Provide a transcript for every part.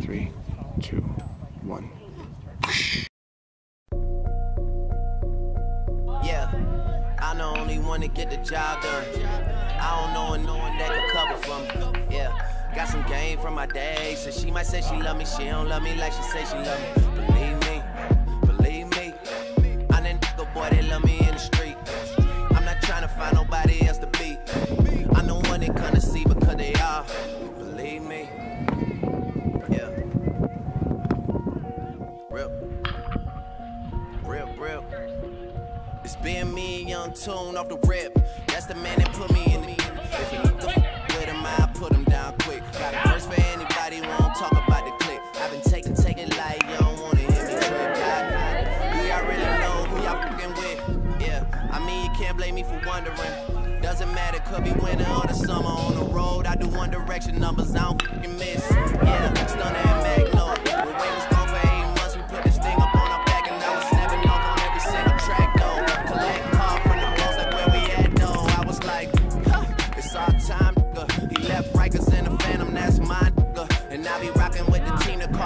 Three, two, one. Yeah, I'm the only one to get the job done. I don't know and no one that can cover for me. Yeah, got some game from my day. So she might say she love me, she don't love me like she say she love. Me, believe Tune off the rip. That's the man that put me in the. If you need to f- with him, I put him down quick. Got a verse for anybody won't talk about the click. I've been taking, taking like you don't wanna hear me trip. Do y'all really know who y'all fucking with? Yeah, I mean, you can't blame me for wondering. Doesn't matter, could be winter or the summer on the road. I do one direction numbers, I don't fucking miss.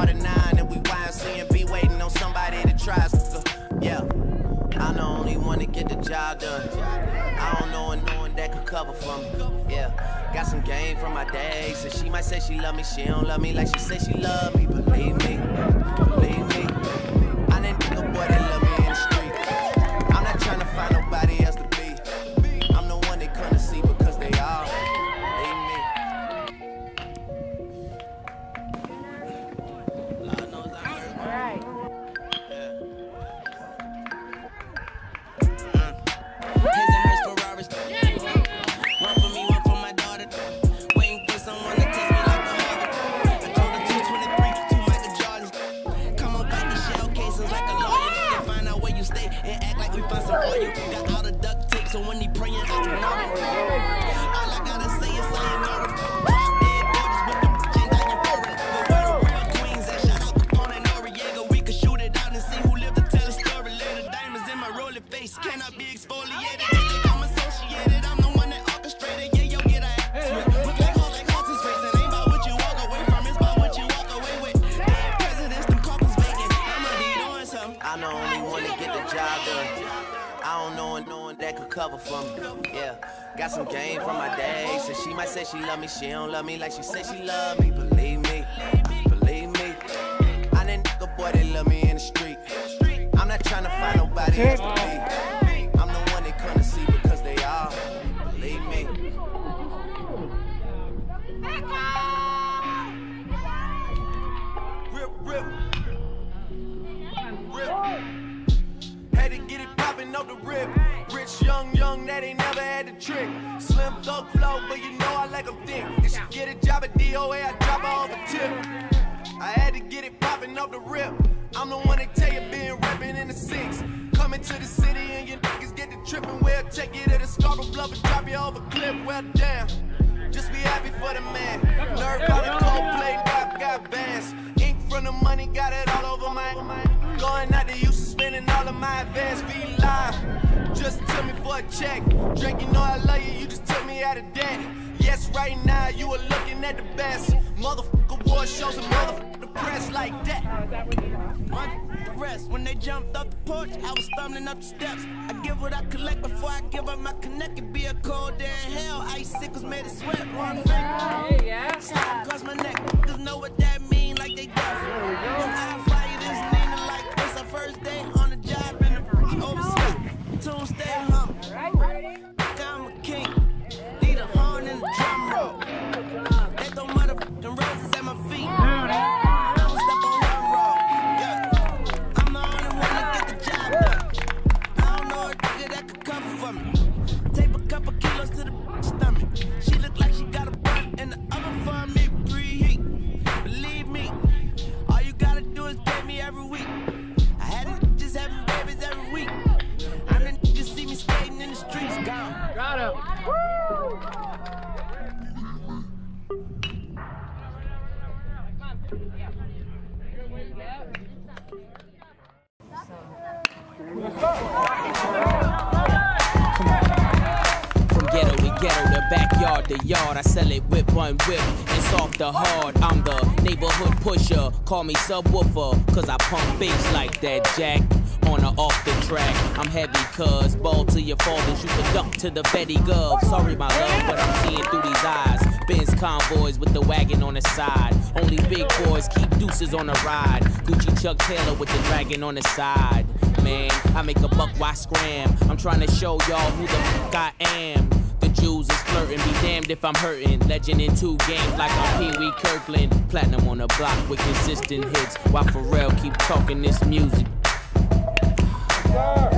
The Carter 9, and we YMC and be waiting on somebody to try us. Yeah. I'm the only one to get the job done. I don't know and no that could cover for me. Yeah, got some game from my days. So she might say she love me, she don't love me like she say she love me. Believe me, believe me. Cover for me. Yeah, got some game from my days. So she might say she love me, she don't love me like she say she love me. Believe me, believe me. I'm that nigga boy that love me in the street. I'm not trying to find nobody else to be. I'm the one they come to see because they are. Believe me. Rip, rip. Rip. Had to get it poppin' off the rip. Young, young, that ain't never had the trick. Slim thug flow, but you know I like. If she get a job at DOA, I drop her off a tip. I had to get it poppin' off the rip. I'm the one tell you been in the six. Coming to the city and your niggas get take you to the Scarborough Bluff and drop you off a cliff. Well, damn. Just be happy for the man. Nerve Coldplay, got, a check. Drake, you know I love you, you just took me out of debt. Yes, right now you are looking at the best. Motherfucker war shows and motherfucker the press like that. On the rest, when they jumped off the porch, I was stumbling up the steps. I give what I collect before I give up my connect. It be a cold day in hell. Ice sickles made it sweat. One finger, Yeah. slide across my neck. Cause know what that feet. From ghetto to ghetto, the backyard, the yard. I sell it whip one whip. It's off the hard. I'm the neighborhood pusher. Call me subwoofer, cause I pump bass like that, Jack. Off the track, I'm heavy, cuz ball to your fathers. You can duck to the Betty Gov. Sorry, my love, but I'm seeing through these eyes. Benz convoys with the wagon on the side. Only big boys keep deuces on the ride. Gucci Chuck Taylor with the dragon on the side. Man, I make a buck, why scram? I'm trying to show y'all who the fuck I am. The Jews is flirting, be damned if I'm hurting. Legend in two games like I'm Pee Wee Kirkland. Platinum on the block with consistent hits. While Pharrell keep talking this music. Wow.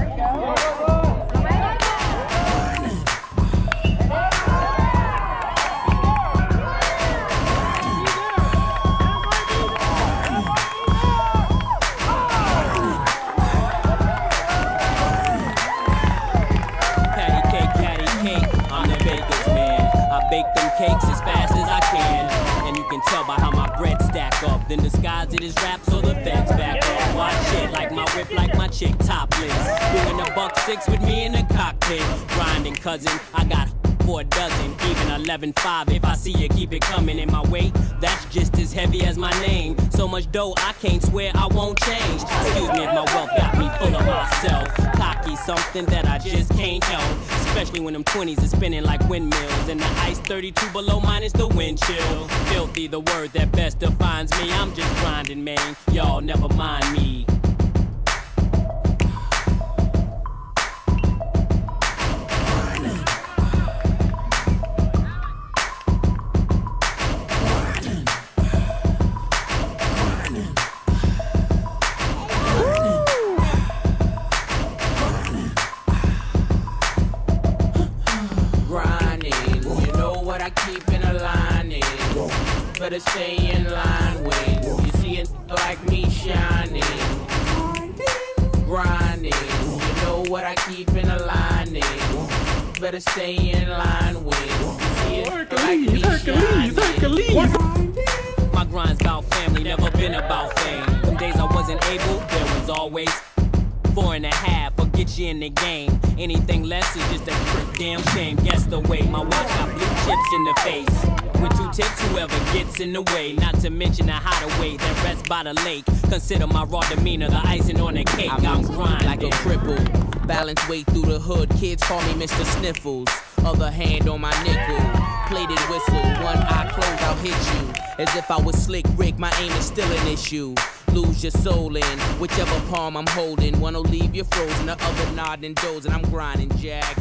Bread stack up. Then disguise it as rap so the feds back up. Watch it like my whip, like my chick topless. Doing a buck six with me in the cockpit. Grinding cousin, I got for a dozen, even 11.5 If I see you, keep it coming in my way. That's just as heavy as my name. So much dough, I can't swear I won't change. Excuse me if my wealth got me full of myself. Cocky, something that I just can't help. Especially when them 20s is spinning like windmills. And the ice 32 below minus the wind chill. Filthy, the word that best defines me. I'm just grinding, man. Y'all never mind me. In line when you see it like me shining. Grinding. You know what I keep in a lining. Better stay in line with. you see it like me shining. My grind's about family, never been about fame. Some days I wasn't able, there was always four and a half. You in the game. Anything less is just a damn shame. Guess the way my watch got blue chips in the face. With two tips, whoever gets in the way. Not to mention the hideaway that rests by the lake. Consider my raw demeanor the icing on the cake. I'm, I'm grinding grinding like a cripple. Balance way through the hood. Kids call me Mr. Sniffles. Other hand on my nickel. Plated whistle. One eye closed, I'll hit you. As if I was slick Rick, my aim is still an issue. Lose your soul in whichever palm I'm holding. One'll leave you frozen, the other nodding and dozing. I'm grinding, Jack.